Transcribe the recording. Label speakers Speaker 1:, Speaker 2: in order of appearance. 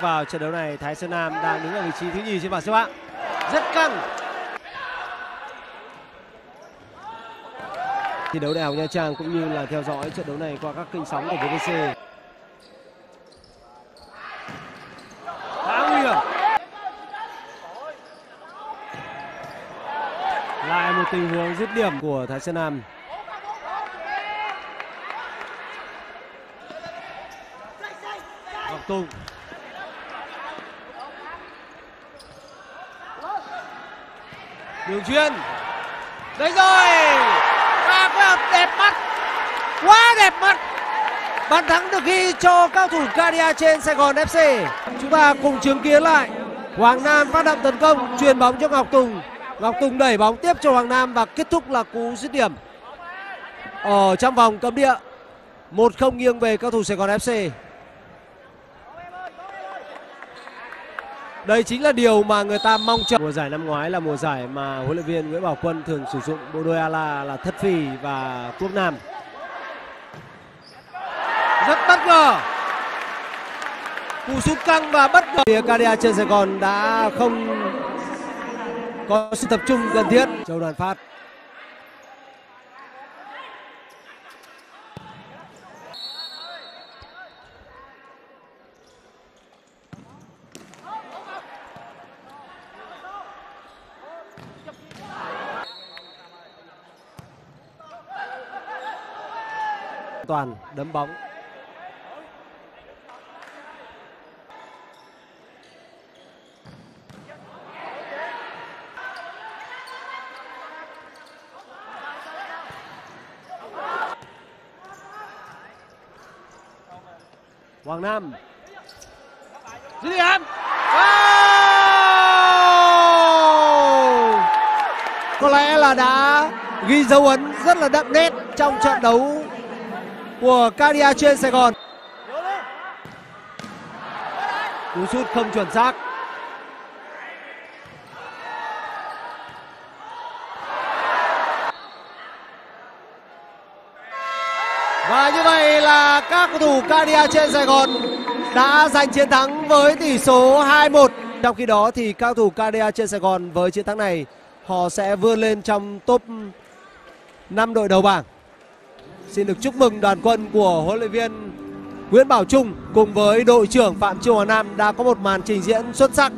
Speaker 1: vào trận đấu này, Thái Sơn Nam đang đứng ở vị trí thứ nhì trên bảng xếp hạng. Rất căng. Thi đấu đại học Nha Trang cũng như là theo dõi trận đấu này qua các kênh sóng của VTC một tình huống dứt điểm của Thái Sơn Nam Ngọc Tùng. Đường chuyên. Đấy rồi. Và quá đẹp mắt. Quá đẹp mắt. Bàn thắng được ghi cho cao thủ Cadia trên Sài Gòn FC chúng ta cùng chứng kiến lại. Hoàng Nam phát động tấn công, truyền bóng cho Ngọc Tùng. Ngọc Tùng đẩy bóng tiếp cho Hoàng Nam và kết thúc là cú dứt điểm ở trong vòng cấm địa một không nghiêng về cao thủ Sài Gòn FC Đây chính là điều mà người ta mong chờ. Mùa giải năm ngoái là mùa giải mà huấn luyện viên Nguyễn Bảo Quân thường sử dụng bộ đôi ala là Thất Phì và Quốc Nam. Rất bất ngờ. Cú sút căng và bất ngờ. Phía KDA trên Sài Gòn đã không có sự tập trung cần thiết. Châu Đoàn Phát toàn đấm bóng Hoàng Nam dứt điểm có lẽ là đã ghi dấu ấn rất là đậm nét trong trận đấu của Cadia trên Sài Gòn. Cú sút không chuẩn xác. Và như vậy là các cầu thủ Cadia trên Sài Gòn đã giành chiến thắng với tỷ số 2-1. Trong khi đó thì các cầu thủ Cadia trên Sài Gòn với chiến thắng này, họ sẽ vươn lên trong top 5 đội đầu bảng. Xin được chúc mừng đoàn quân của huấn luyện viên Nguyễn Bảo Trung cùng với đội trưởng Phạm Triều Hoàng Nam đã có một màn trình diễn xuất sắc.